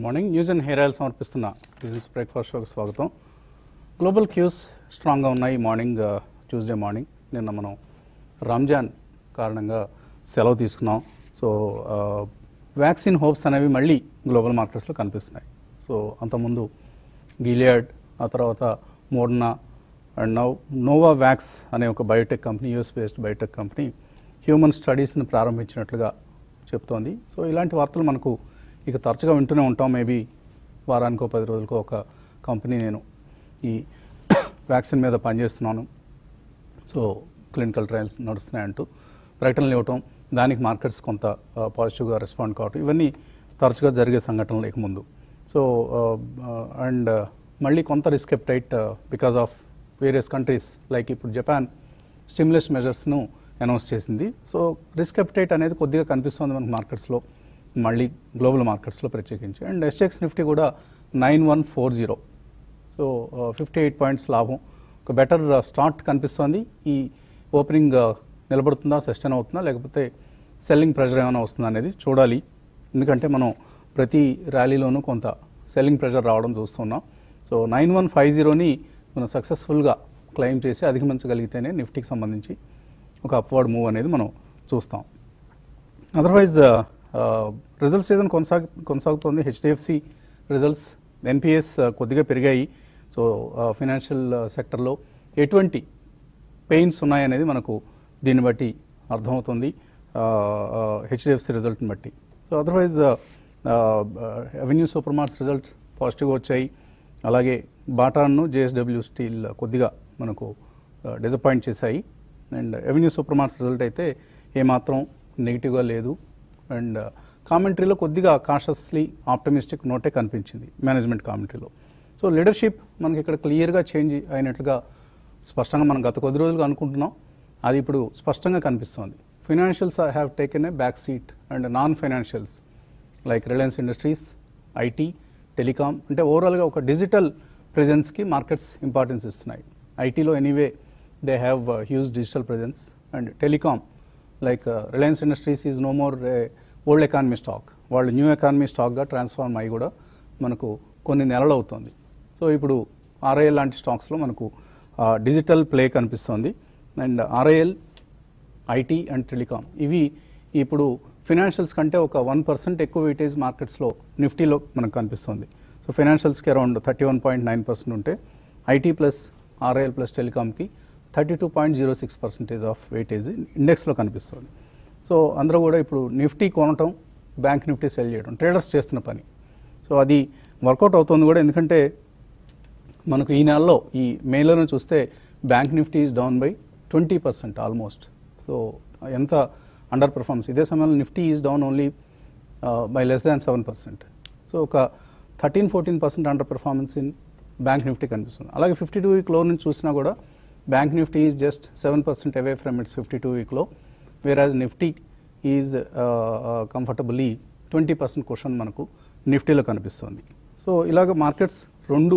Good morning. News and hair oil సమర్పిస్తున్న business breakfast షోకి స్వాగతం. గ్లోబల్ క్యూస్ స్ట్రాంగ్గా ఉన్నాయి మార్నింగ్ ట్యూస్డే మార్నింగ్. నిన్న మనం రంజాన్ కారణంగా సెలవు తీసుకున్నాం. సో వ్యాక్సిన్ హోప్స్ అనేవి మళ్ళీ గ్లోబల్ మార్కెట్స్లో కనిపిస్తున్నాయి. సో అంతకుముందు గిలియాడ్ ఆ తర్వాత మోడనా అండ్ నవ్ నోవా వ్యాక్స్ అనే ఒక biotech company US based biotech company human స్టడీస్ని ప్రారంభించినట్లుగా చెప్తోంది. సో ఇలాంటి వార్తలు మనకు ఇక తరచుగా వింటూనే ఉంటాం. మేబీ వారానికో పది రోజులకో ఒక కంపెనీ నేను ఈ వ్యాక్సిన్ మీద పనిచేస్తున్నాను. సో క్లినికల్ ట్రయల్స్ నడుస్తున్నాయంటూ ప్రకటనలు ఇవ్వటం దానికి మార్కెట్స్ కొంత పాజిటివ్గా రెస్పాండ్ కావటం ఇవన్నీ తరచుగా జరిగే సంఘటనలు ఇక ముందు. సో అండ్ మళ్ళీ కొంత risk appetite because of various countries like ఇప్పుడు జపాన్ స్టిమ్యులస్ మెజర్స్ను అనౌన్స్ చేసింది. సో రిస్క్ ఎప్టైట్ అనేది కొద్దిగా కనిపిస్తుంది మనకు మార్కెట్స్లో. మళ్ళీ గ్లోబల్ మార్కెట్స్లో ప్రత్యేకించి. అండ్ ఎస్టెక్స్ నిఫ్టీ కూడా nine one four zero. So fifty eight points లాభం. ఒక బెటర్ స్టార్ట్ కనిపిస్తోంది. ఈ ఓపెనింగ్ నిలబడుతుందా సస్టైన్ అవుతుందా లేకపోతే సెల్లింగ్ ప్రెషర్ ఏమైనా వస్తుందా అనేది చూడాలి. ఎందుకంటే మనం ప్రతి ర్యాలీలోనూ కొంత సెల్లింగ్ ప్రెషర్ రావడం చూస్తున్నాం. సో నైన్ వన్ ఫైవ్ జీరోని మనం సక్సెస్ఫుల్గా క్లెయిమ్ చేసి అధిగమించగలిగితేనే నిఫ్టీకి సంబంధించి ఒక అప్వర్డ్ మూవ్ అనేది మనం చూస్తాం. అదర్వైజ్ రిజల్ట్ సీజన్ కొనసాగు కొనసాగుతోంది. హెచ్డిఎఫ్సి రిజల్ట్స్ ఎన్పిఎస్ కొద్దిగా పెరిగాయి. సో ఫైనాన్షియల్ సెక్టర్లో ఎటువంటి పెయిన్స్ ఉన్నాయనేది మనకు దీన్ని బట్టి అర్థమవుతుంది. హెచ్డిఎఫ్సి రిజల్ట్ని బట్టి. So otherwise Avenue Super Marts results పాజిటివ్గా వచ్చాయి. అలాగే బాటాను జేఎస్డబ్ల్యూ స్టీల్ కొద్దిగా మనకు డిసప్పాయింట్ చేశాయి. And Avenue Super Marts result అయితే ఏమాత్రం నెగిటివ్గా లేదు. అండ్ కామెంటరీలో కొద్దిగా కాషస్లీ ఆప్టమిస్టిక్ నోటే కనిపించింది మేనేజ్మెంట్ కామెంటరీలో. సో లీడర్షిప్ మనకి ఇక్కడ క్లియర్గా చేంజ్ అయినట్లుగా స్పష్టంగా మనం గత కొద్ది రోజులుగా అనుకుంటున్నాం. అది ఇప్పుడు స్పష్టంగా కనిపిస్తోంది. Financials have taken a back seat and non financials like Reliance Industries IT telecom అంటే ఓవరాల్గా ఒక డిజిటల్ ప్రెజెన్స్కి మార్కెట్స్ ఇంపార్టెన్స్ ఇస్తున్నాయి. ఐటీలో anyway they have huge digital presence and telecom like Reliance Industries is no more old economy stock. వాళ్ళు new economy స్టాక్గా transform అయ్యి కూడా మనకు కొన్ని నెలలు అవుతుంది. సో ఇప్పుడు ఆర్ఐఎల్ లాంటి స్టాక్స్లో మనకు డిజిటల్ ప్లే కనిపిస్తుంది. And RIL IT and telecom ఇవి ఇప్పుడు ఫినాన్షియల్స్ కంటే ఒక వన్ పర్సెంట్ ఎక్కువ వెయిటేజ్ మార్కెట్స్లో నిఫ్టీలో మనకు కనిపిస్తుంది. So ఫైనాన్షియల్స్కి around thirty one point nine percent ఉంటే IT plus RIL plus టెలికామ్కి thirty two point zero six percentage of weightage ఇండెక్స్లో కనిపిస్తుంది. సో అందరూ కూడా ఇప్పుడు నిఫ్టీ కొనటం బ్యాంక్ నిఫ్టీ సెల్ చేయడం ట్రేడర్స్ చేస్తున్న పని. సో అది వర్కౌట్ అవుతుంది కూడా. ఎందుకంటే మనకు ఈ నెలలో ఈ మేలోనే చూస్తే bank Nifty is down by twenty percent almost so ఎంత అండర్ పర్ఫార్మెన్స్ ఇదే సమయంలో Nifty is down only by less than seven percent so ఒక thirteen fourteen percent under performance in bank Nifty కనిపిస్తుంది. అలాగే ఫిఫ్టీ టూ వీక్లో నుంచి చూసినా కూడా bank Nifty is just seven percent away from its fifty two వీక్లో whereas Nifty is comfortably twenty percent question మనకు నిఫ్టీలో కనిపిస్తుంది. సో ఇలాగ మార్కెట్స్ రెండు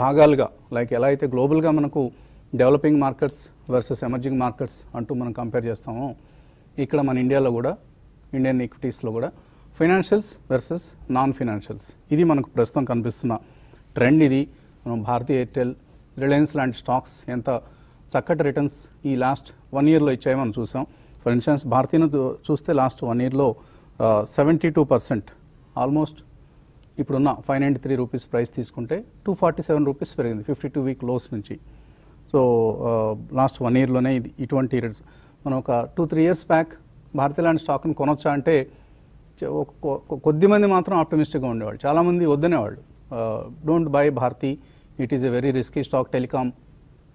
భాగాలుగా లైక్ ఎలా అయితే గ్లోబల్గా మనకు developing markets versus emerging markets అంటూ మనం కంపేర్ చేస్తామో ఇక్కడ మన ఇండియాలో కూడా ఇండియన్ ఈక్విటీస్లో కూడా ఫైనాన్షియల్స్ వర్సెస్ నాన్ ఫైనాన్షియల్స్ ఇది మనకు ప్రస్తుతం కనిపిస్తున్న ట్రెండ్ ఇది. మనం భారతీయ ఎయిర్టెల్ రిలయన్స్ లాంటి స్టాక్స్ ఎంత చక్కటి రిటర్న్స్ ఈ లాస్ట్ వన్ ఇయర్లో ఇచ్చాయో మనం చూసాం. ఫర్ ఇన్స్టెన్స్ భారతీయను చూస్తే లాస్ట్ వన్ ఇయర్లో సెవెంటీ టూ పర్సెంట్ ఆల్మోస్ట్ ఇప్పుడున్న five ninety three rupees price తీసుకుంటే టూ ఫార్టీ సెవెన్ రూపీస్ పెరిగింది ఫిఫ్టీ టూ వీక్ లోస్ నుంచి సో లాస్ట్ వన్ ఇయర్లోనే ఇది ఇటువంటి రేట్స్ మనం ఒక two three years back Bharti land స్టాక్ని కొనొచ్చా అంటే కొద్ది మంది మాత్రం ఆప్టమిస్టిక్గా ఉండేవాళ్ళు. చాలామంది వద్దనేవాళ్ళు. Don't buy Bharti it is a very risky stock telecom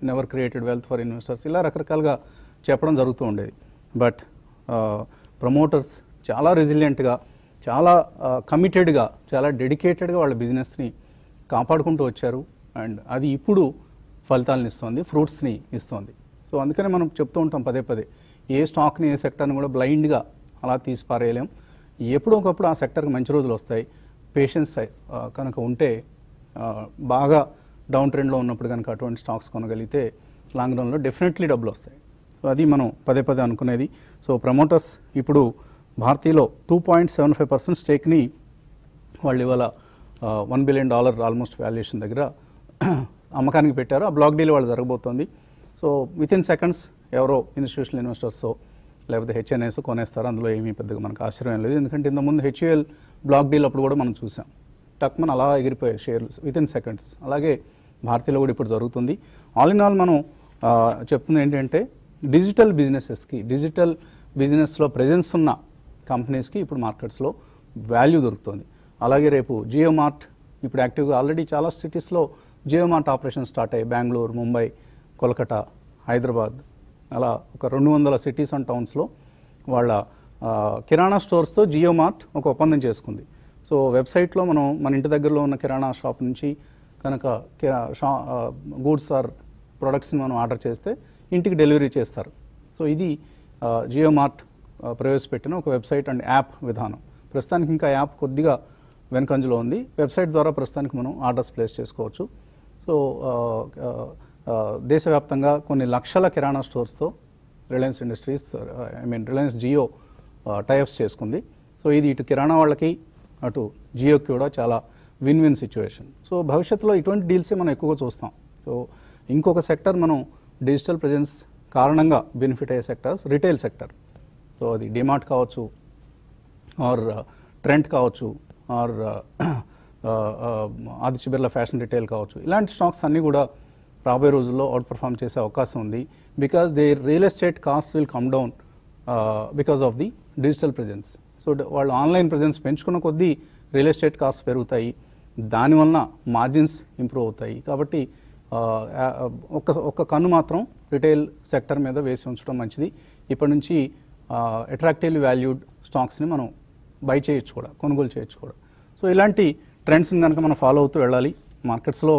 never created wealth for investors ఇలా రకరకాలుగా చెప్పడం జరుగుతూ ఉండేది. బట్ ప్రమోటర్స్ చాలా రెసిలియంట్గా చాలా కమిటెడ్గా చాలా డెడికేటెడ్గా వాళ్ళ బిజినెస్ని కాపాడుకుంటూ వచ్చారు. అండ్ అది ఇప్పుడు ఫలితాలను ఇస్తుంది ఫ్రూట్స్ని ఇస్తుంది. సో అందుకనే మనం చెప్తూ ఉంటాం పదే పదే ఏ స్టాక్ని ఏ సెక్టర్ని కూడా బ్లైండ్గా అలా తీసి పారేయలేం ఎప్పుడో ఒకప్పుడు ఆ సెక్టర్కి మంచి రోజులు వస్తాయి. పేషెన్స్ కనుక ఉంటే బాగా డౌన్ ట్రెండ్లో ఉన్నప్పుడు కనుక అటువంటి స్టాక్స్ కొనగలిగితే లాంగ్ రన్లో డెఫినెట్లీ డబ్బులు వస్తాయి. సో అది మనం పదే పదే అనుకునేది. సో ప్రమోటర్స్ ఇప్పుడు భారతీయలో two point seven five percent స్టేక్ని వాళ్ళు ఇవాళ one billion dollar almost valuation దగ్గర అమ్మకానికి పెట్టారు. ఆ బ్లాక్ డీల్ వాళ్ళు జరగబోతోంది. సో విత్ ఇన్ సెకండ్స్ ఎవరో ఇన్స్టిట్యూషనల్ ఇన్వెస్టర్స్ లేకపోతే హెచ్ఎన్ఎస్ కొనేస్తారు. అందులో ఏమీ పెద్దగా మనకు ఆశ్చర్యం లేదు. ఎందుకంటే ఇంతకుముందు హెచ్యుఎల్ బ్లాక్ డీల్ అప్పుడు కూడా మనం చూసాం. టక్మన్ అలా ఎగిరిపోయే షేర్లు విత్ ఇన్ సెకండ్స్ అలాగే భారతీయలో కూడా ఇప్పుడు జరుగుతుంది. ఆల్ ఇన్ ఆల్ మనం చెప్తుంది ఏంటంటే డిజిటల్ బిజినెసెస్కి డిజిటల్ బిజినెస్లో ప్రెజెన్స్ ఉన్న కంపెనీస్కి ఇప్పుడు మార్కెట్స్లో వాల్యూ దొరుకుతుంది. అలాగే రేపు జియో మార్ట్ ఇప్పుడు యాక్టివ్గా ఆల్రెడీ చాలా సిటీస్లో జియో మార్ట్ ఆపరేషన్ స్టార్ట్ అయ్యాయి. బెంగళూరు ముంబై కోల్కతా హైదరాబాద్ అలా ఒక రెండు వందల సిటీస్ అండ్ టౌన్స్లో వాళ్ళ కిరాణా స్టోర్స్తో జియో మార్ట్ ఒక ఒప్పందం చేసుకుంది. సో వెబ్సైట్లో మనం మన ఇంటి దగ్గరలో ఉన్న కిరాణా షాప్ నుంచి కనుక కిరా షా గూడ్స్ ఆర్ ప్రొడక్ట్స్ని మనం ఆర్డర్ చేస్తే ఇంటికి డెలివరీ చేస్తారు. సో ఇది జియో మార్ట్ ప్రవేశపెట్టిన ఒక వెబ్సైట్ అండ్ యాప్ విధానం. ప్రస్తుతానికి ఇంకా యాప్ కొద్దిగా వెనుకంజలో ఉంది. వెబ్సైట్ ద్వారా ప్రస్తుతానికి మనం ఆర్డర్స్ ప్లేస్ చేసుకోవచ్చు. సో దేశవ్యాప్తంగా కొన్ని లక్షల కిరాణా స్టోర్స్తో Reliance Industries I mean Reliance Jio tie ups చేసుకుంది. సో ఇది ఇటు కిరాణా వాళ్ళకి అటు జియోకి కూడా చాలా విన్ విన్ సిచ్యువేషన్. సో భవిష్యత్తులో ఇటువంటి డీల్సే మనం ఎక్కువగా చూస్తాం. సో ఇంకొక సెక్టర్ మనం డిజిటల్ ప్రజెన్స్ కారణంగా బెనిఫిట్ అయ్యే సెక్టర్స్ రిటైల్ సెక్టర్. సో అది డిమార్ట్ కావచ్చు ఆర్ ట్రెంట్ కావచ్చు or Aditya Birla fashion retail కావచ్చు. ఇలాంటి స్టాక్స్ అన్నీ కూడా రాబోయే రోజుల్లో అవుట్ పర్ఫామ్ చేసే అవకాశం ఉంది. Because they real estate cost will come down because of the digital presence. So వాళ్ళు ఆన్లైన్ ప్రెజెన్స్ పెంచుకున్న కొద్దీ రియల్ ఎస్టేట్ కాస్ట్ పెరుగుతాయి. దానివల్ల మార్జిన్స్ ఇంప్రూవ్ అవుతాయి. కాబట్టి ఒక్క ఒక్క కన్ను మాత్రం రిటైల్ సెక్టర్ మీద వేసి ఉంచడం మంచిది. ఇప్పటి నుంచి అట్రాక్టివ్లీ వాల్యూడ్ స్టాక్స్ని మనం బై చేయొచ్చు కూడా కొనుగోలు చేయొచ్చు కూడా. సో ఇలాంటి ట్రెండ్స్ని కనుక మనం ఫాలో అవుతూ వెళ్ళాలి మార్కెట్స్లో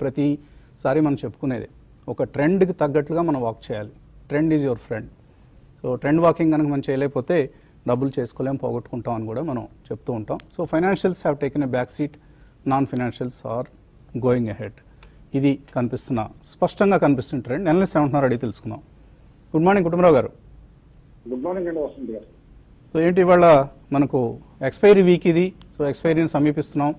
ప్రతిసారి మనం చెప్పుకునేది. ఒక ట్రెండ్కి తగ్గట్లుగా మనం వాక్ చేయాలి. Trend is your friend so trend walking కనుక మనం చేయలేకపోతే డబ్బులు చేసుకోలేం పోగొట్టుకుంటాం అని కూడా మనం చెప్తూ ఉంటాం. So financials have taken a back seat non financials are going ahead ఇది కనిపిస్తున్న స్పష్టంగా కనిపిస్తున్న ట్రెండ్ ఎనలిస్ట్ ఏమంటున్నారు అడిగి తెలుసుకుందాం. గుడ్ మార్నింగ్ కుటుంబరావు గారు. గుడ్ మార్నింగ్ అండి వసంత్ గారు. సో ఏంటి ఇవాళ మనకు ఎక్స్పైరీ వీక్ ఇది. సో ఎక్స్పైరీని సమీపిస్తున్నాం.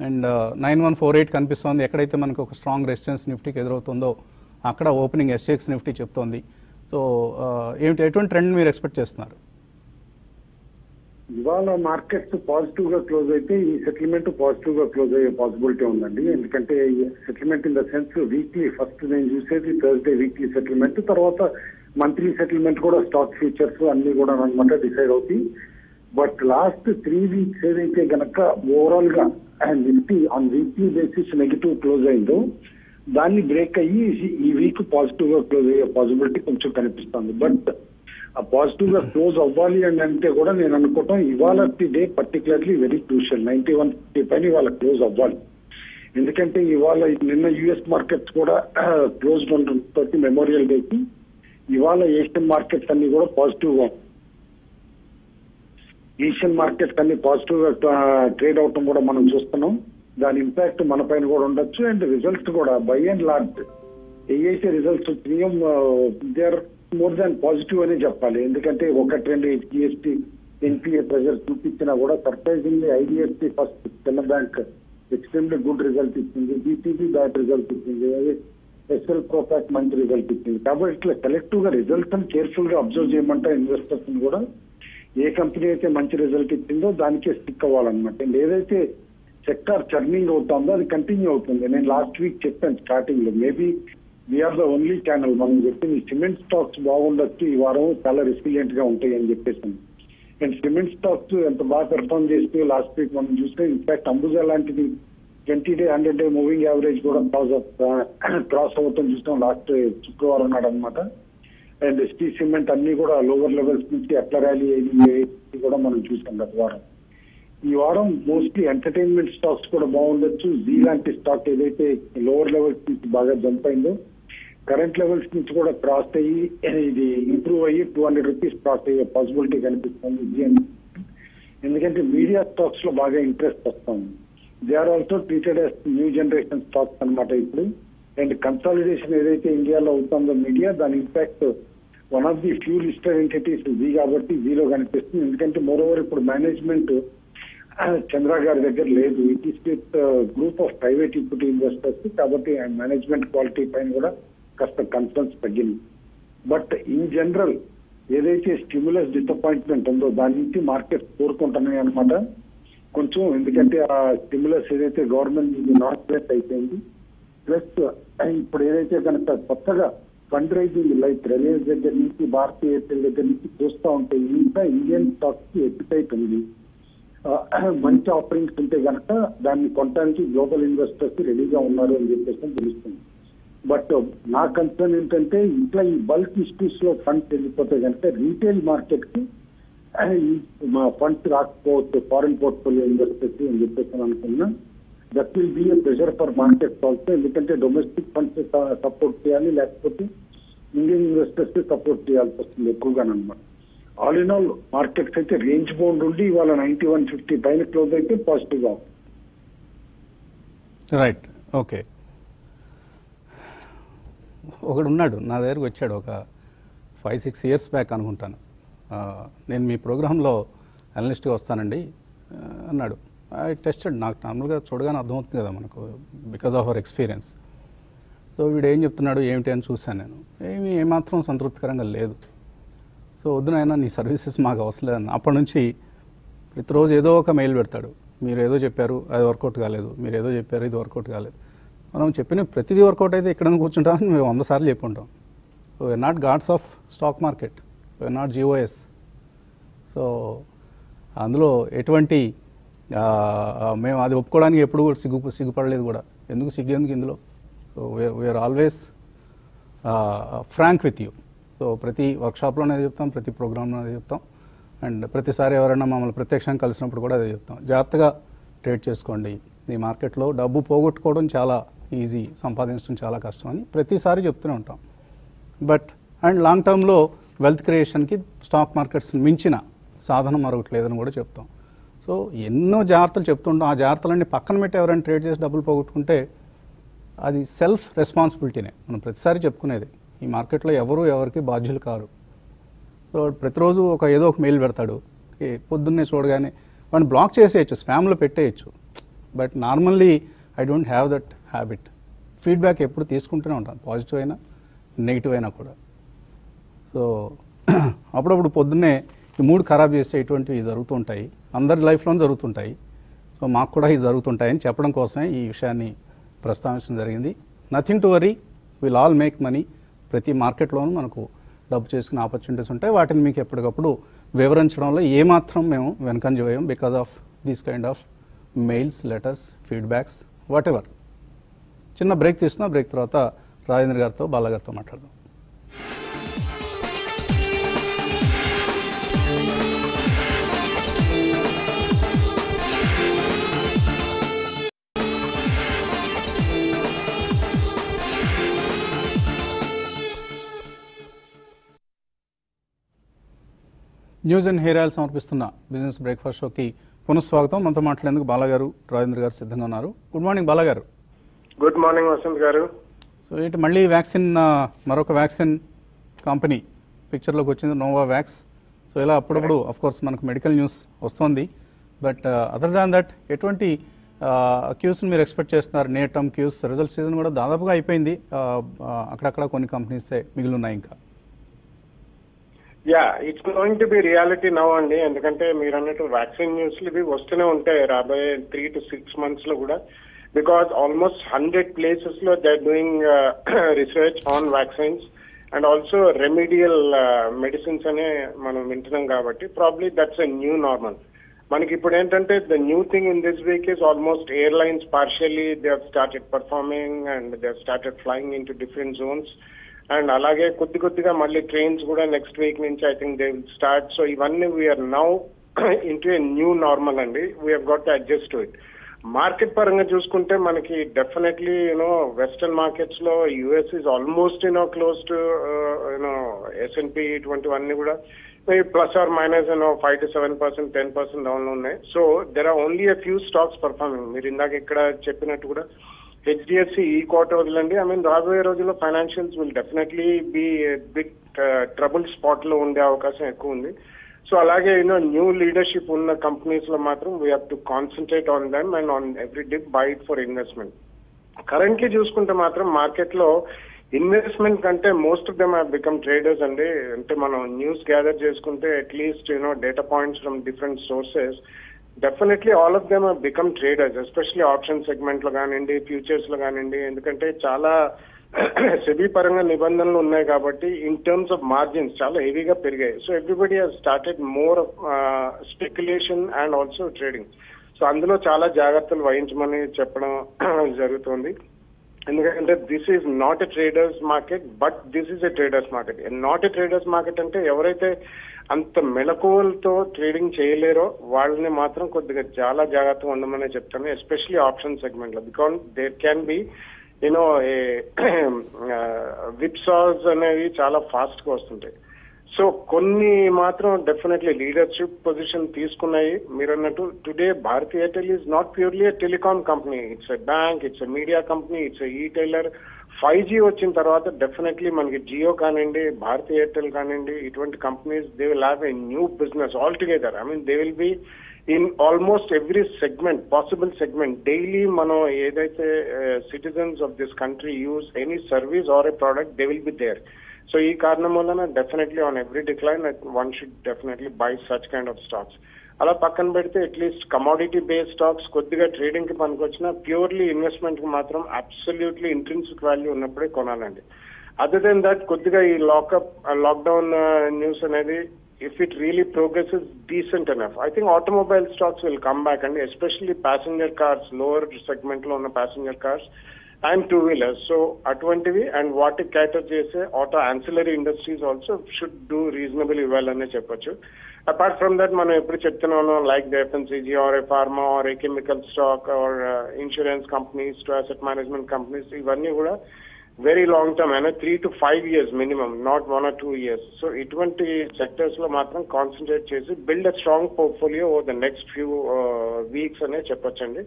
And nine one four eight కనిపిస్తోంది. ఎక్కడైతే మనకు ఒక స్ట్రాంగ్ రెసిస్టెన్స్ నిఫ్టీకి ఎదురవుతుందో అక్కడ ఓపెనింగ్ ఎస్ఎక్స్ నిఫ్టీ చెప్తోంది. సో ఏమిటి ఎటువంటి ట్రెండ్ మీరు ఎక్స్పెక్ట్ చేస్తున్నారు? ఇవాళ మార్కెట్స్ పాజిటివ్గా క్లోజ్ అయితే ఈ సెటిల్మెంట్ పాజిటివ్గా క్లోజ్ అయ్యే పాసిబిలిటీ ఉందండి. ఎందుకంటే settlement in the sense weekly first నేను చూసేది థర్స్డే వీక్లీ సెటిల్మెంట్ తర్వాత మంత్లీ సెటిల్మెంట్ కూడా స్టాక్ ఫ్యూచర్స్ అన్ని కూడా అనమాట డిసైడ్ అవుతాయి. బట్ లాస్ట్ త్రీ వీక్స్ ఏదైతే గనక ఓవరాల్గా Nifty on weekly basis negative close అయిందో దాన్ని బ్రేక్ అయ్యి ఈ వీక్ పాజిటివ్గా క్లోజ్ అయ్యే పాసిబిలిటీ కొంచెం కనిపిస్తుంది. బట్ పాజిటివ్గా క్లోజ్ అవ్వాలి అని అంటే కూడా నేను అనుకోవటం ఇవాళ day particularly very crucial ninety one పైన ఇవాళ క్లోజ్ అవ్వాలి. ఎందుకంటే ఇవాళ నిన్న యుఎస్ మార్కెట్స్ కూడా క్లోజ్ ఉండటంతో మెమోరియల్ డేకి ఇవాళ ఏషియన్ మార్కెట్స్ అన్ని కూడా పాజిటివ్గా ఏషియన్ మార్కెట్స్ అన్ని పాజిటివ్గా ట్రేడ్ అవటం కూడా మనం చూస్తున్నాం. దాని ఇంపాక్ట్ మన పైన కూడా ఉండొచ్చు. అండ్ రిజల్ట్స్ కూడా బై అండ్ లార్జ్ ఏవైతే రిజల్ట్స్ వచ్చినాయో uh, they are more than positive అనే చెప్పాలి. ఎందుకంటే ఒకటి రెండు జిఎస్టీ ఎన్పిఏ ప్రెజర్ చూపించినా కూడా సర్ప్రైజింగ్లీ ఐడిఎఫ్సి ఫస్ట్ తెల్ల బ్యాంక్ ఎక్స్ట్రీమ్లీ గుడ్ రిజల్ట్ ఇచ్చింది. బీటీపీ బ్యాడ్ రిజల్ట్ ఇచ్చింది. ఎస్ఎల్ ప్రోపాక్ మంచి రిజల్ట్ ఇచ్చింది. కాబట్టి ఇట్లా కలెక్టివ్గా రిజల్ట్ అని కేర్ఫుల్గా అబ్జర్వ్ చేయమంటే ఇన్వెస్టర్స్ కూడా ఏ కంపెనీ అయితే మంచి రిజల్ట్ ఇచ్చిందో దానికే స్టిక్ అవ్వాలన్నమాట. అండ్ ఏదైతే సెక్టార్ చర్నింగ్ అవుతుందో అది కంటిన్యూ అవుతుంది. నేను లాస్ట్ వీక్ చెప్పాను స్టార్టింగ్లో. Maybe we're the only channel మనం చెప్పింది సిమెంట్ స్టాక్స్ బాగుండొచ్చు ఈ వారం చాలా రెసిలియంట్గా ఉంటాయి అని చెప్పేసి. అండ్ సిమెంట్ స్టాక్స్ ఎంత బాగా పెర్ఫామ్ చేస్తే లాస్ట్ వీక్ మనం చూస్తే ఇన్ఫాక్ట్ అంబుజా లాంటిది twenty day hundred day moving average కూడా క్రాస్ క్రాస్ అవుతాం చూస్తాం లాస్ట్ శుక్రవారం నాడు అనమాట అండ్ ఎస్టీ సిమెంట్ అన్ని కూడా లోవర్ లెవెల్స్ నుంచి ఎట్లా ర్యాలీ అయింది కూడా మనం చూసాం గత వారం. ఈ వారం మోస్ట్లీ ఎంటర్టైన్మెంట్ స్టాక్స్ కూడా బాగుండొచ్చు. జీ లాంటి స్టాక్ ఏదైతే లోవర్ లెవెల్స్ నుంచి బాగా జంప్ అయిందో కరెంట్ లెవెల్స్ నుంచి కూడా క్రాస్ అయ్యి ఇది ఇంప్రూవ్ అయ్యి టూ హండ్రెడ్ రూపీస్ క్రాస్ అయ్యే పాసిబిలిటీ కనిపిస్తుంది ఎందుకంటే మీడియా స్టాక్స్లో బాగా ఇంట్రెస్ట్ వస్తుంది. They are also treated as new generation stocks అనమాట ఇప్పుడు. అండ్ కన్సాలిడేషన్ ఏదైతే ఇండియాలో అవుతుందో మీడియా దాని impact one of the few listed entities Zee కాబట్టి జీరో కనిపిస్తుంది. ఎందుకంటే మోర్ ఓవర్ ఇప్పుడు మేనేజ్మెంట్ చంద్ర గారి దగ్గర లేదు. It is with group of private equity investors కాబట్టి మేనేజ్మెంట్ క్వాలిటీ పైన కూడా కాస్త కన్సర్న్స్ తగ్గింది. బట్ ఇన్ జనరల్ ఏదైతే స్టిమ్యులస్ డిసప్పాయింట్మెంట్ ఉందో దాని నుంచి మార్కెట్ కోరుకుంటున్నాయి అనమాట కొంచెం ఎందుకంటే ఆ స్టిమ్యులస్ ఏదైతే గవర్నమెంట్ నాట్ ప్లేస్ అయిపోయింది ప్లస్ ఇప్పుడు ఏదైతే కనుక కొత్తగా ఫండ్ రైజింగ్ లైక్ రిలయన్స్ దగ్గర నుంచి భారతీయ ఎయిర్టెల్ దగ్గర నుంచి చూస్తూ ఉంటే ఇంకా ఇండియన్ స్టాక్స్కి ఎపిటైట్ ఉంది. మంచి ఆఫరింగ్స్ ఉంటే కనుక దాన్ని కొనడానికి గ్లోబల్ ఇన్వెస్టర్స్ రెడీగా ఉన్నారు అని చెప్పేసి తెలుస్తుంది. బట్ నా కన్సర్న్ ఏంటంటే ఇట్లా ఈ బల్క్ ఇష్యూస్లో ఫండ్స్ వెళ్ళిపోతే కనుక రీటైల్ మార్కెట్కి ఈ మా ఫండ్స్ రాకపోవచ్చు ఫారిన్ పోర్ట్ఫోలియో ఇన్వెస్టర్స్ అని చెప్పేసి అనుకున్నా that will be a pressure for market also ఎందుకంటే డొమెస్టిక్ ఫండ్స్ సపోర్ట్ చేయాలి లేకపోతే ఇండియన్ ఇన్వెస్టర్స్ సపోర్ట్ చేయాల్సి వస్తుంది ఎక్కువగానమాట ఆల్ ఇన్ ఆల్ మార్కెట్స్ అయితే రేంజ్ బౌండ్ ఉండి ఇవాళ నైన్టీ వన్ ఫిఫ్టీ పైన క్లోజ్ అయితే పాజిటివ్గా రైట్ ఓకే ఒకడు ఉన్నాడు నా దగ్గరకు వచ్చాడు ఒక ఫైవ్ సిక్స్ ఇయర్స్ బ్యాక్ అనుకుంటాను. నేను మీ ప్రోగ్రాంలో అనలిస్ట్గా వస్తానండి అన్నాడు. ఐ టెస్టెడ్ నాకు నార్మల్గా చూడగానే అర్థమవుతుంది కదా మనకు because of our experience so వీడు ఏం చెప్తున్నాడు ఏమిటి అని చూశాను నేను. ఏమి ఏమాత్రం సంతృప్తికరంగా లేదు. సో వద్దునైనా నీ సర్వీసెస్ మాకు అవసరం. లేదన్న అప్పటి నుంచి ప్రతిరోజు ఏదో ఒక మెయిల్ పెడతాడు. మీరు ఏదో చెప్పారు అది వర్కౌట్ కాలేదు. మీరు ఏదో చెప్పారు ఇది వర్కౌట్ కాలేదు. మనం చెప్పిన ప్రతిదీ వర్కౌట్ అయితే ఇక్కడ కూర్చుంటామని మేము వంద సార్లు చెప్పుంటాం. So we're not gods of stock market we're not GOS so అందులో ఎటువంటి మేము అది ఒప్పుకోవడానికి ఎప్పుడు కూడా సిగ్గు సిగ్గుపడలేదు కూడా. ఎందుకు సిగ్గేందుకు ఇందులో? So we're always frank with you so ప్రతి వర్క్షాప్లోనే అదే చెప్తాం ప్రతి ప్రోగ్రాంలో అనేది చెప్తాం. అండ్ ప్రతిసారి ఎవరైనా మమ్మల్ని ప్రత్యక్షంగా కలిసినప్పుడు కూడా అదే చెప్తాం. జాగ్రత్తగా ట్రేడ్ చేసుకోండి. ఈ మార్కెట్లో డబ్బు పోగొట్టుకోవడం చాలా ఈజీ సంపాదించడం చాలా కష్టం అని ప్రతిసారి చెప్తూనే ఉంటాం. బట్ అండ్ లాంగ్ టర్మ్లో వెల్త్ క్రియేషన్కి స్టాక్ మార్కెట్స్ మించిన సాధనం మరొకటి లేదని కూడా చెప్తాం. సో ఎన్నో జాగ్రత్తలు చెప్తుంటాం. ఆ జాగ్రత్తలన్నీ పక్కన పెట్టి ఎవరైనా ట్రేడ్ చేసి డబ్బులు పోగొట్టుకుంటే అది సెల్ఫ్ రెస్పాన్సిబిలిటీనే. మనం ప్రతిసారి చెప్పుకునేది. ఈ మార్కెట్లో ఎవరు ఎవరికి బాధ్యులు కారు. సో ప్రతిరోజు ఒక ఏదో ఒక మెయిల్ పెడతాడు. ఏ పొద్దున్నే చూడగానే వాడిని బ్లాక్ చేసేయచ్చు స్పామ్లో పెట్టేయచ్చు. But normally I don't have that habit feedback ఎప్పుడు తీసుకుంటూనే ఉంటాను. పాజిటివ్ అయినా నెగిటివ్ అయినా కూడా. సో అప్పుడప్పుడు పొద్దున్నే ఈ మూడు ఖరాబ్ చేస్తే ఇటువంటివి జరుగుతూ ఉంటాయి అందరి లైఫ్లో జరుగుతుంటాయి. సో మాకు కూడా ఇవి జరుగుతుంటాయని చెప్పడం కోసమే ఈ విషయాన్ని ప్రస్తావించడం జరిగింది. Nothing to worry will all make money ప్రతి మార్కెట్లోనూ మనకు డబ్బు చేసుకునే ఆపర్చునిటీస్ ఉంటాయి. వాటిని మీకు ఎప్పటికప్పుడు వివరించడంలో ఏమాత్రం మేము వెనకంజ వేయం. Because of these kind of mails letters feedbacks whatever చిన్న బ్రేక్ తీసుకున్నా బ్రేక్ తర్వాత రాజేంద్ర గారితో బాలగారితో మాట్లాడదాం. న్యూస్ అండ్ హెయిర్ ఆయిల్ సమర్పిస్తున్న బిజినెస్ బ్రేక్ఫాస్ట్ షోకి పునఃస్వాగతం. మనతో మాట్లాడేందుకు బాలగారు రాజేంద్ర గారు సిద్ధంగా ఉన్నారు. Good morning బాలగారు good morning Vasant garu. So ఏంటి మళ్ళీ వ్యాక్సిన్ మరొక వ్యాక్సిన్ కంపెనీ పిక్చర్లోకి వచ్చింది నోవా వ్యాక్స్ సో ఇలా అప్పుడప్పుడు అఫ్ కోర్స్ మనకు మెడికల్ న్యూస్ వస్తుంది. బట్ అదర్ దాన్ దట్ ఎటువంటి క్యూస్ని మీరు ఎక్స్పెక్ట్ చేస్తున్నారు? Near term cues result season కూడా దాదాపుగా అయిపోయింది. అక్కడక్కడ కొన్ని కంపెనీసే మిగిలి ఉన్నాయి ఇంకా. Yeah it's going to be reality now అండి. ఎందుకంటే మీరు అన్నట్టు వ్యాక్సిన్ న్యూస్లు ఇవి వస్తూనే ఉంటాయి. రాబోయే త్రీ టు సిక్స్ మంత్స్లో కూడా. బికాస్ ఆల్మోస్ట్ హండ్రెడ్ ప్లేసెస్లో they doing research on vaccines and also remedial medicines అనే మనం వింటున్నాం కాబట్టి probably that's a new normal మనకి ఇప్పుడు ఏంటంటే the new thing in this week is almost airlines partially they started performing and they started flying in to different zones and అలాగే కొద్ది కొద్దిగా మళ్ళీ ట్రైన్స్ కూడా నెక్స్ట్ వీక్ నుంచి I think they will start so ఇవన్నీ we're now into a new normal అండి. We're got to adjust to it market పరంగా చూసుకుంటే మనకి డెఫినెట్లీ యూనో వెస్టర్న్ మార్కెట్స్లో US is almost you know close to you know S&P ఇటువంటివన్నీ కూడా plus or minus you know five to seven percent ten percent down ఉన్నాయి. So there are only a few stocks performing మీరు ఇందాక ఇక్కడ చెప్పినట్టు కూడా HDFC ఈ quarter వదిలండి. I mean రాబోయే రోజుల్లో financials will definitely be big trouble స్పాట్లో ఉండే అవకాశం ఎక్కువ ఉంది. సో అలాగే యూనో న్యూ లీడర్షిప్ ఉన్న కంపెనీస్లో మాత్రం we have to concentrate on them and on every dip buy it for investment currently చూసుకుంటే మాత్రం మార్కెట్లో ఇన్వెస్ట్మెంట్ కంటే most of them have become traders అండి. అంటే మనం న్యూస్ గ్యాదర్ చేసుకుంటే at least you know data points from different sources definitely all of them become traders especially option సెగ్మెంట్లో కానివ్వండి ఫ్యూచర్స్లో కానివ్వండి. ఎందుకంటే చాలా సెబీ పరంగా నిబంధనలు ఉన్నాయి కాబట్టి ఇన్ టర్మ్స్ ఆఫ్ మార్జిన్స్ చాలా హెవీగా పెరిగాయి. So everybody has started more speculation and also trading so అందులో చాలా జాగ్రత్తలు వహించమని చెప్పడం జరుగుతుంది. ఎందుకంటే this is not a traders market but this is a traders market not a traders market అంటే ఎవరైతే అంత మెలకువలతో ట్రేడింగ్ చేయలేరో వాళ్ళని మాత్రం కొద్దిగా చాలా జాగ్రత్తగా ఉండమనే చెప్తాను ఎస్పెషలీ ఆప్షన్ సెగ్మెంట్లో. Because there can be you know whipsaws అనేవి చాలా ఫాస్ట్గా వస్తుంటాయి. సో కొన్ని మాత్రం డెఫినెట్లీ లీడర్షిప్ పొజిషన్ తీసుకున్నాయి. మీరు అన్నట్టు today Bharti Airtel is not purely telecom telecom company it's a bank it's a media company it's a ఈ ఫైవ్ జీ వచ్చిన తర్వాత డెఫినెట్లీ మనకి జియో కానివ్వండి భారతీ ఎయిర్టెల్ కానివ్వండి ఇటువంటి companies they will have a new business all together I mean they will be in almost every segment possible segment daily మనం ఏదైతే citizens of this country use any service or a product they will be there so ఈ కారణం వలన definitely on every decline one should definitely buy such kind of stocks అలా పక్కన పెడితే at least commodity based stocks కొద్దిగా ట్రేడింగ్కి పనికొచ్చిన purely ఇన్వెస్ట్మెంట్కి మాత్రం absolutely intrinsic value ఉన్నప్పుడే కొనాలండి. Other then that కొద్దిగా ఈ లాకప్ లాక్డౌన్ న్యూస్ అనేది if it really progress is decent enough I think automobile stocks will come back అండి especially passenger cars lower segment లో ఉన్న passenger cars and two wheelers so అటువంటివి and వాటికి క్యాటర్ చేసే auto ancillary industries also should do reasonable ఇవ్వాలి అనే చెప్పొచ్చు apart from that మనం ఎప్పుడు చెప్తున్నాను like the FMCG or a pharma or a chemical stock or insurance companies to asset management companies ఇవన్నీ కూడా వెరీ లాంగ్ టర్మ్ అయినా three to five years minimum not one or two years so ఇటువంటి సెక్టర్స్లో మాత్రం concentrate చేసి build a strong portfolio over the next few weeks అనే చెప్పొచ్చండి.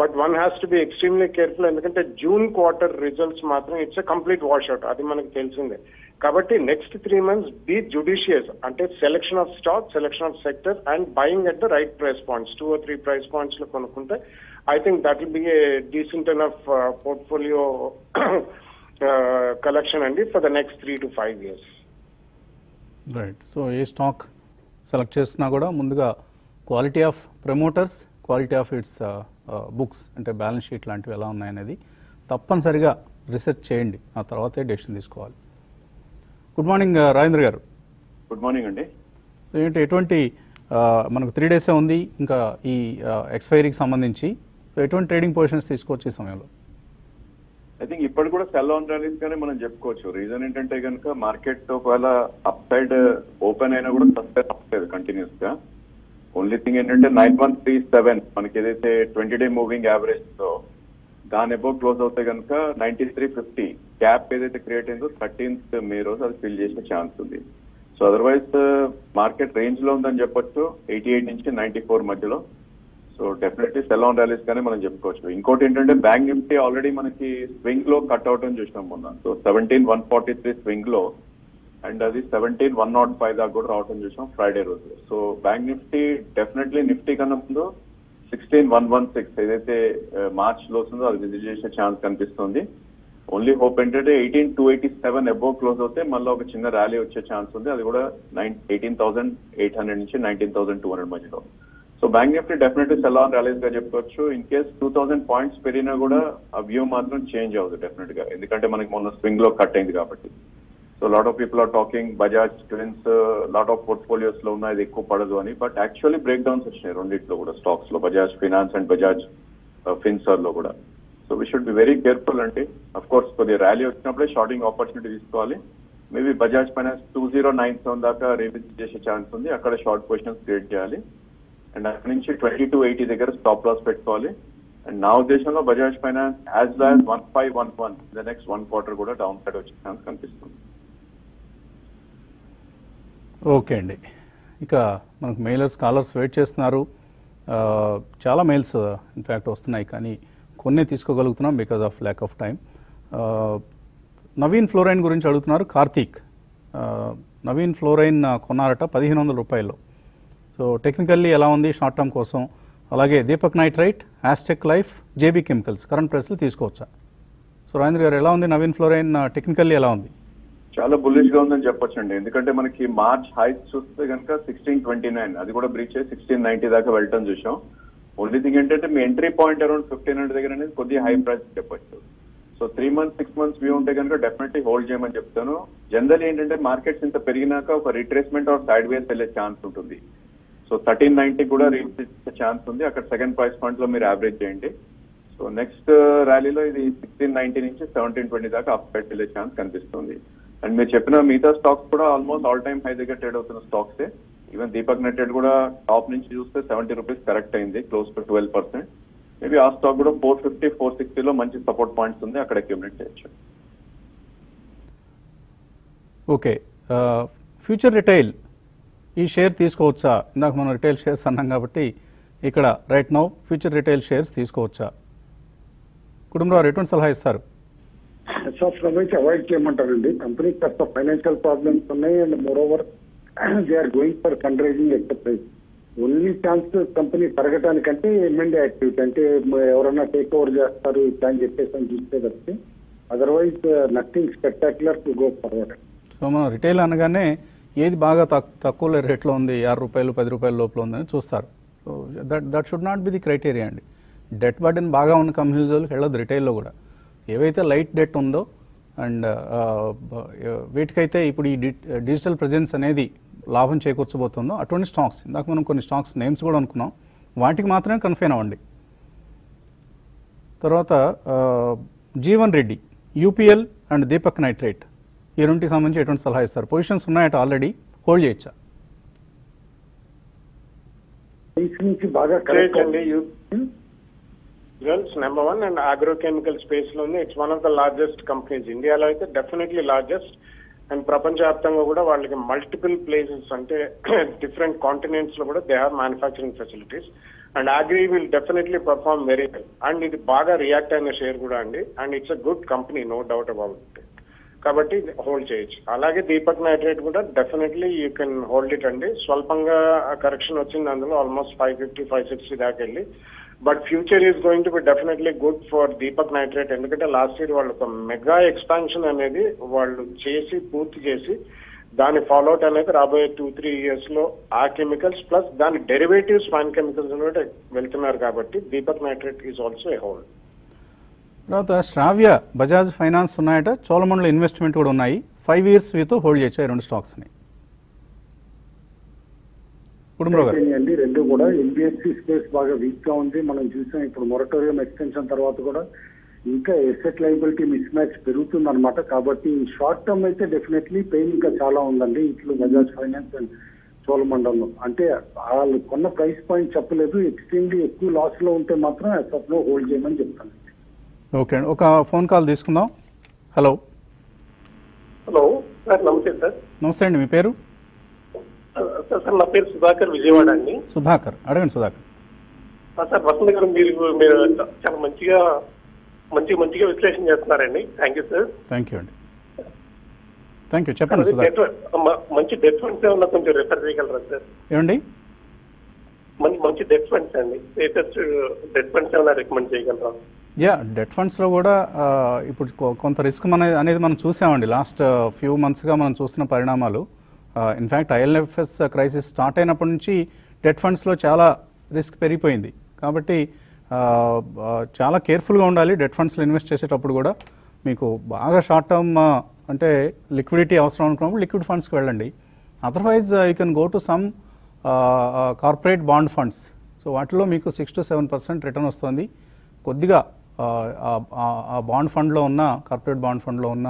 But one has to be extremely careful ఎందుకంటే June quarter results మాత్రం it's a complete washout అది మనకు తెలిసిందే. కాబట్టి next three months be judicious అంటే selection of stock selection of sector and buying at the right price points two or three price పాయింట్స్లో కొనుక్కుంటే I think that will be a decent of portfolio collection అండి for the next three to five years right so a stock select చేసినా కూడా ముందుగా quality of promoters quality of its books అంటే balance sheet లాంటివి ఎలా ఉన్నాయనేది తప్పనిసరిగా research చేయండి. ఆ తర్వాతే డెసిషన్ తీసుకోవాలి. గుడ్ మార్నింగ్ రాజేంద్ర గారు. గుడ్ మార్నింగ్ అండి. ఏంటి ఎటువంటి ఆ, మనకు త్రీ డేసే ఉంది ఇంకా ఈ ఎక్స్పైరీకి సంబంధించి సో ఎటువంటి ట్రేడింగ్ పొజిషన్స్ తీసుకోవచ్చు ఈ సమయంలో? ఐ థింక్ ఇప్పటి కూడా సెల్ ఆన్ ర్యాలీస్ గానే మనం చెప్పుకోవచ్చు. రీజన్ ఏంటంటే కనుక మార్కెట్ ఒకవేళ అప్ సైడ్ ఓపెన్ అయినా కూడా సస్టైన్ అవ్వలేదు కంటిన్యూస్గా ఓన్లీ థింగ్ ఏంటంటే నైన్ వన్ త్రీ సెవెన్ మనకి ఏదైతే ట్వంటీ డే మూవింగ్ యావరేజ్తో దాని ఎబో క్లోజ్ అవుతే కనుక నైన్టీ త్రీ ఫిఫ్టీ గ్యాప్ ఏదైతే క్రియేట్ అయిందో థర్టీన్త్ మే రోజు అది ఫిల్ చేసే ఛాన్స్ ఉంది. సో అదర్వైజ్ మార్కెట్ రేంజ్లో ఉందని చెప్పొచ్చు. ఎయిటీ ఎయిట్ నుంచి నైన్టీ ఫోర్ మధ్యలో. So definitely sell on rallies కానీ మనం చెప్పుకోవచ్చు. ఇంకోటి ఏంటంటే బ్యాంక్ నిఫ్టీ ఆల్రెడీ మనకి స్వింగ్లో కట్ అవుట్ అని చూసినాం మొన్న. So seventeen one forty three స్వింగ్లో and అది సెవెంటీన్ వన్ నాట్ ఫైవ్ దాకా కూడా రావటం చూసాం ఫ్రైడే రోజు. So bank Nifty definitely Nifty కన్నా ముందు సిక్స్టీన్ వన్ వన్ సిక్స్ ఏదైతే మార్చ్లో ఉందో అది విజిట్ చేసే ఛాన్స్ కనిపిస్తుంది. ఓన్లీ హోప్ ఏంటంటే eighteen two eighty seven above close అవుతే మళ్ళీ ఒక చిన్న ర్యాలీ వచ్చే ఛాన్స్ ఉంది. అది కూడా nine eighteen thousand eight hundred నుంచి నైన్టీన్ థౌసండ్ టూ హండ్రెడ్ మధ్యలో. So bank Nifty definitely sell on ర్యాలీస్గా చెప్పుకోవచ్చు. In case two thousand points పెరిగినా కూడా ఆ వ్యూ మాత్రం చేంజ్ అవ్వదు డెఫినెట్గా. ఎందుకంటే మనకి మొన్న స్వింగ్లో కట్ అయింది కాబట్టి. So lot of people are talking Bajaj twins lot of పోర్ట్ఫోలియోస్లో ఉన్నాయి ఇది ఎక్కువ పడదు అని. బట్ యాక్చువల్లీ బ్రేక్ డౌన్స్ వచ్చినాయి రెండింటిలో కూడా స్టాక్స్లో. బజాజ్ ఫినాన్స్ అండ్ బజాజ్ ఫిన్సర్లో కూడా. So we should be very careful అంటే అఫ్ కోర్స్ కొద్దిగా ర్యాలీ వచ్చినప్పుడే షార్టింగ్ ఆపర్చునిటీ తీసుకోవాలి. Maybe Bajaj Finance two zero nine seven దాకా రివిజిట్ చేసే ఛాన్స్ ఉంది. అక్కడ షార్ట్ పొజిషన్స్ క్రియేట్ చేయాలి. అండ్ అక్కడి నుంచి ట్వంటీ టూ ఎయిటీ దగ్గర స్టాప్ లాస్ పెట్టుకోవాలి. అండ్ నా ఉద్దేశంలో Bajaj Finance as loss one five one one the next one quarter కూడా డౌన్ సైడ్ వచ్చే ఛాన్స్ కనిపిస్తుంది. ఓకే అండి. ఇక మనకు మెయిలర్స్ కాలర్స్ వెయిట్ చేస్తున్నారు. చాలా మెయిల్స్ ఇన్ఫ్యాక్ట్ వస్తున్నాయి కానీ కొన్ని తీసుకోగలుగుతున్నాం because of lack of time Navin Fluorine గురించి అడుగుతున్నారు కార్తీక్. నవీన్ ఫ్లోరైన్ కొన్నారట పదిహేను వందల రూపాయలు. సో టెక్నికల్లీ ఎలా ఉంది షార్ట్ టర్మ్ కోసం? అలాగే Deepak Nitrite Astec Life JB Chemicals current ప్రైస్లు తీసుకోవచ్చా? సో రాజేంద్ర గారు ఎలా ఉంది నవీన్ ఫ్లోరైన్? టెక్నికల్లీ ఎలా ఉంది? చాలా బుల్లిష్గా ఉందని చెప్పొచ్చండి. ఎందుకంటే మనకి మార్చ్ హైస్ చూస్తే కనుక సిక్స్టీన్ ట్వంటీ నైన్ అది కూడా బ్రీచ్ అయ్యి సిక్స్టీన్ నైన్టీ దాకా వెళ్ళటం చూసాం ఓన్లీ థింగ్ ఏంటంటే మీ entry point around fifteen hundred దగ్గర అనేది కొద్దిగా హై ప్రైస్ చెప్పొచ్చు. So three months six months view ఉంటే కనుక డెఫినెట్లీ హోల్డ్ చేయమని చెప్తాను. జనరల్ ఏంటంటే మార్కెట్స్ ఇంత పెరిగినాక ఒక రిట్రేస్మెంట్ ఆర్ సైడ్ వేస్ వెళ్ళే ఛాన్స్ ఉంటుంది. సో థర్టీన్ నైన్టీ కూడా రీచ్ ఛాన్స్ ఉంది. అక్కడ సెకండ్ ప్రైస్ పాయింట్లో మీరు యావరేజ్ చేయండి. సో నెక్స్ట్ ర్యాలీలో ఇది సిక్స్టీన్ నైన్టీ నుంచి సెవెంటీన్ ట్వంటీ దాకా అప్ సైడ్ వెళ్ళే ఛాన్స్ కనిపిస్తుంది. అండ్ మీరు చెప్పిన మిగతా స్టాక్స్ కూడా ఆల్మోస్ట్ ఆల్ టైమ్ హై దగ్గర ట్రేడ్ అవుతున్న స్టాక్సే ఈవెన్ దీపక్ నెట్టెడ్ కూడా టాప్ నుంచి చూస్తే సెవెంటీ రూపీస్ కరెక్ట్ అయింది close to twelve percent maybe ఆ స్టాక్ కూడా ఫోర్ ఫిఫ్టీ ఫోర్ సిక్స్టీలో మంచి సపోర్ట్ పాయింట్స్ ఉంది అక్కడ అక్యూమిలేట్ చేయొచ్చు. ఓకే ఫ్యూచర్ రిటైల్ ఈ షేర్ తీసుకోవచ్చా? ఇందాక మనం రిటైల్ షేర్స్ అన్నాం కాబట్టి ఇక్కడ right now Future Retail shares తీసుకోవచ్చా? కుటుంబరావు ఎటువంటి సలహా ఇస్తారు. అవాయిడ్ చేయమంటారండి. కంపెనీ కాస్త ఫైనాన్షియల్ ప్రాబ్లమ్స్ ఉన్నాయి and more over they are going for fund raising exercise only chance company పెరగటానికంటే MMD activity అంటే ఎవరైనా టేక్ ఓవర్ చేస్తారు ఇట్లా అని చెప్పేసి అని చూస్తే తప్పితే otherwise nothing spectacular to go forward so మనం రిటైల్ అనగానే ఏది బాగా తక్ తక్కువ రేట్లో ఉంది ఆరు రూపాయలు పది రూపాయల లోపల ఉందని చూస్తారు. That that should not be the criteria అండి. డెట్ బర్డెన్ బాగా ఉన్న కంపెనీస్ వాళ్ళకి వెళ్ళదు రిటైల్లో కూడా. ఏవైతే లైట్ డెట్ ఉందో అండ్ వీటికైతే ఇప్పుడు ఈ డిజిటల్ ప్రజెన్స్ అనేది లాభం చేకూర్చబోతుందో అటువంటి స్టాక్స్ ఇందాక మనం కొన్ని స్టాక్స్ నేమ్స్ కూడా అనుకున్నాం వాటికి మాత్రమే కన్ఫైన్ అవ్వండి. తర్వాత Jeevan Reddy UPL and Deepak Nitrate ఈ రెండింటికి సంబంధించి ఎటువంటి సలహా ఇస్తారు? పొజిషన్స్ ఉన్నాయట ఆల్రెడీ హోల్డ్ చేయొచ్చా? నుంచి బాగా కరెక్ట్ అండి results number one and agrochemical స్పేస్లోనే it's one of the largest companies ఇండియాలో అయితే డెఫినెట్లీ లార్జెస్ట్ అండ్ ప్రపంచవ్యాప్తంగా కూడా వాళ్ళకి మల్టిపుల్ ప్లేసెస్ అంటే డిఫరెంట్ కాంటినెంట్స్లో కూడా they have manufacturing facilities and agri will definitely perform very well and ఇది బాగా రియాక్ట్ అయిన షేర్ కూడా అండి. And it's a good company no doubt about it కాబట్టి హోల్డ్ చేయొచ్చు. అలాగే దీపక్ నైట్రేట్ కూడా definitely you can hold it అండి. స్వల్పంగా కరెక్షన్ వచ్చింది అందులో almost five fifty five sixty దాకా వెళ్ళి. But future is going to be definitely good for Deepak Nitrate. ఎందుకంటే లాస్ట్ ఇయర్ వాళ్ళు ఒక మెగా ఎక్స్పాన్షన్ అనేది వాళ్ళు చేసి పూర్తి చేసి దాని ఫాలోఅవుట్ అనేది రాబోయే టూ త్రీ ఇయర్స్లో ఆ కెమికల్స్ ప్లస్ దాని డెరివేటివ్స్ ఫైన్ కెమికల్స్ కూడా వెళ్తున్నారు కాబట్టి Deepak Nitrate is also a hold తర్వాత శ్రావ్య బజాజ్ ఫైనాన్స్ ఉన్నాయట. చోళమండల ఇన్వెస్ట్మెంట్ కూడా ఉన్నాయి. ఫైవ్ ఇయర్స్ విత్ హోల్డ్ చేయొచ్చు రెండు స్టాక్స్ని అండి రెండు కూడా ఎన్బిఎఫ్సి స్పేస్ బాగా వీక్గా ఉంది. మనం చూసాం ఇప్పుడు మొరటోరియం ఎక్స్టెన్షన్ తర్వాత కూడా ఇంకా ఎసెట్ లైబిలిటీ మిస్ మ్యాచ్ పెరుగుతుంది అనమాట కాబట్టి షార్ట్ టర్మ్ అయితే డెఫినెట్లీ పెయిన్ ఇంకా చాలా ఉందండి. ఇట్లు బజాజ్ ఫైనాన్స్ అండ్ చోళమండలంలో అంటే వాళ్ళు కొన్న ప్రైస్ పాయింట్ చెప్పలేదు. ఎక్స్ట్రీమ్లీ ఎక్కువ లాస్లో ఉంటే మాత్రం అసెట్లో హోల్డ్ చేయమని చెప్తాను. ఓకే అండి. ఒక ఫోన్ కాల్ తీసుకుందాం. హలో. హలో సార్ నమస్తే సార్. నమస్తే అండి మీ పేరు? సార్ నా పేరు సుధాకర్ విజయవాడ అండి. సుధాకర్. అడగండి సుధాకర్. సార్ వసంత్ గారు మీరు మీరు చాలా మంచిగా మంచి మంచిగా విశ్లేషణ చేస్తున్నారండి. Thank you sir thank you అండి. థ్యాంక్ యూ చెప్పండి మంచి డెట్ ఫండ్స్ ఏమన్నా కొంచెం రిఫర్ చేయగలరా సార్? ఏమండి? మంచి మంచి డెట్ ఫండ్స్ అండి. లేటెస్ట్ డెట్ ఫండ్స్ ఏమైనా రికమెండ్ చేయగలరా? యా డెట్ ఫండ్స్లో కూడా ఇప్పుడు కొంత రిస్క్ మన అనేది మనం చూసామండి. లాస్ట్ ఫ్యూ మంత్స్గా మనం చూస్తున్న పరిణామాలు. ఇన్ఫ్యాక్ట్ ఐఎల్ఎఫ్ఎస్ క్రైసిస్ స్టార్ట్ అయినప్పటి నుంచి డెట్ ఫండ్స్లో చాలా రిస్క్ పెరిగిపోయింది. కాబట్టి చాలా కేర్ఫుల్గా ఉండాలి డెట్ ఫండ్స్లో ఇన్వెస్ట్ చేసేటప్పుడు కూడా. మీకు బాగా షార్ట్ టర్మ్ అంటే లిక్విడిటీ అవసరం అనుకున్నప్పుడు లిక్విడ్ ఫండ్స్కి వెళ్ళండి. Otherwise you can go to some corporate bond funds. So వాటిలో మీకు six to seven percent return వస్తుంది. కొద్దిగా ఆ, బాండ్ ఫండ్లో ఉన్న కార్పొరేట్ బాండ్ ఫండ్లో ఉన్న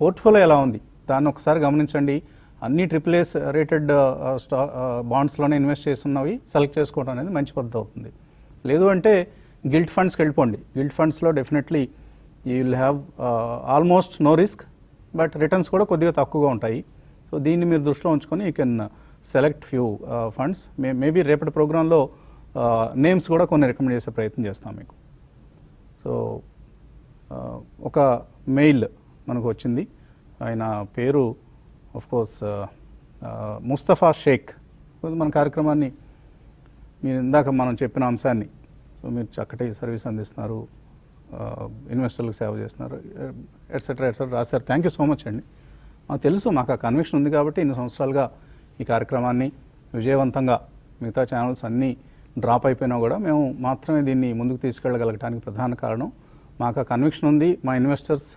పోర్ట్ఫోలియో ఎలా ఉంది? దాన్ని ఒకసారి గమనించండి. అన్ని ట్రిప్లేస్ రేటెడ్ స్టా బాండ్స్లోనే ఇన్వెస్ట్ చేస్తున్నవి సెలెక్ట్ చేసుకోవడం అనేది మంచి పద్ధతి అవుతుంది. లేదు అంటే గిల్ట్ ఫండ్స్కి వెళ్ళిపోండి. గిల్ట్ ఫండ్స్లో definitely you will have almost no risk but returns కూడా కొద్దిగా తక్కువగా ఉంటాయి. సో దీన్ని మీరు దృష్టిలో ఉంచుకొని you can select few funds. May maybe రేపటి ప్రోగ్రాంలో నేమ్స్ కూడా కొన్ని రికమెండ్ చేసే ప్రయత్నం చేస్తాం మీకు. సో ఒక మెయిల్ మనకు వచ్చింది. ఆయన పేరు కోర్స్ ముస్తఫా షేక్. మన కార్యక్రమాన్ని మీరు ఇందాక మనం చెప్పిన అంశాన్ని సో మీరు చక్కటి సర్వీస్ అందిస్తున్నారు ఇన్వెస్టర్లకు సేవ చేస్తున్నారు ఎట్సెట్రా ఎట్సెట్రా రాశారు. థ్యాంక్ యూ సో మచ్ అండి. మాకు తెలుసు మాకు ఆ కన్విక్షన్ ఉంది కాబట్టి ఇన్ని సంవత్సరాలుగా ఈ కార్యక్రమాన్ని విజయవంతంగా మిగతా ఛానల్స్ అన్నీ డ్రాప్ అయిపోయినా కూడా మేము మాత్రమే దీన్ని ముందుకు తీసుకెళ్ళగలగడానికి ప్రధాన కారణం. మాకు ఆ కన్విక్షన్ ఉంది. మా ఇన్వెస్టర్స్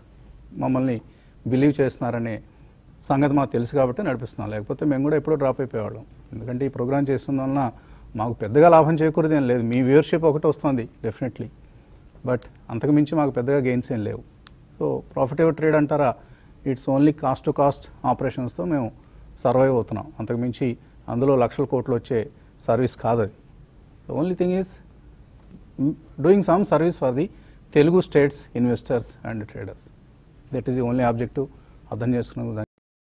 మమ్మల్ని బిలీవ్ చేస్తున్నారనే సంగతి మాకు తెలుసు కాబట్టి నడిపిస్తున్నాం. లేకపోతే మేము కూడా ఎప్పుడో డ్రాప్ అయిపోయేవాళ్ళం. ఎందుకంటే ఈ ప్రోగ్రామ్ చేస్తున్న వలన మాకు పెద్దగా లాభం చేకూరదు ఏం లేదు. మీ వ్యూవర్షిప్ ఒకటి వస్తుంది డెఫినెట్లీ బట్ అంతకు మించి మాకు పెద్దగా గెయిన్స్ ఏం లేవు. సో ప్రాఫిటబుల్ ట్రేడ్ అంటారా? It's only cost to cost ఆపరేషన్స్తో మేము సర్వైవ్ అవుతున్నాం. అంతకుమించి అందులో లక్షల కోట్లు వచ్చే సర్వీస్ కాదు అది. Only thing is doing some service for the Telugu states investors and traders that is the only objective అర్థం చేసుకునే దాన్ని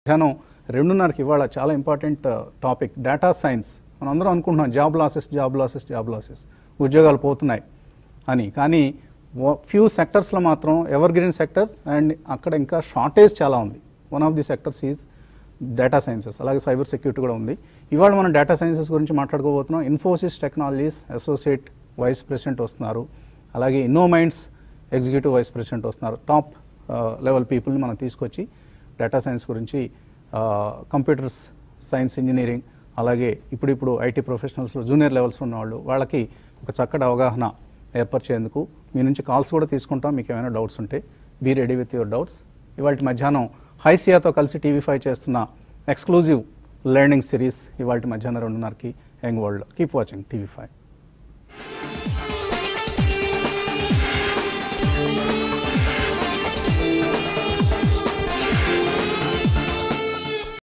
మధ్యాహ్నం రెండున్నరకి ఇవాళ చాలా ఇంపార్టెంట్ టాపిక్ డేటా సైన్స్ మనం అందరం అనుకుంటున్నాం job losses job losses job losses ఉద్యోగాలు పోతున్నాయి అని. కానీ ఫ్యూ సెక్టర్స్లో మాత్రం ఎవర్ గ్రీన్ సెక్టర్స్ అండ్ అక్కడ ఇంకా షార్టేజ్ చాలా ఉంది. One of the sectors is data sciences అలాగే సైబర్ సెక్యూరిటీ కూడా ఉంది. ఇవాళ మనం డేటా సైన్సెస్ గురించి మాట్లాడుకోబోతున్నాం. Infosys Technologies associate vice president వస్తున్నారు. అలాగే ఇన్నోమైండ్స్ ఎగ్జిక్యూటివ్ వైస్ ప్రెసిడెంట్ వస్తున్నారు. టాప్ లెవెల్ పీపుల్ని మనం తీసుకొచ్చి డేటా సైన్స్ గురించి కంప్యూటర్స్ సైన్స్ ఇంజనీరింగ్ అలాగే ఇప్పుడిప్పుడు ఐటీ ప్రొఫెషనల్స్లో జూనియర్ లెవెల్స్ ఉన్నవాళ్ళు వాళ్ళకి ఒక చక్కటి అవగాహన ఏర్పరిచేందుకు మీ నుంచి కాల్స్ కూడా తీసుకుంటాం. మీకు ఏమైనా డౌట్స్ ఉంటే be ready with your doubts ఇవాళ మధ్యాహ్నం హైసియాతో కలిసి టీవీ ఫైవ్ చేస్తున్న ఎక్స్క్లూజివ్ లెర్నింగ్ సిరీస్ ఇవాళ మధ్యాహ్నం రెండున్నరకి యంగ్ వరల్డ్లో. Keep watching TV five.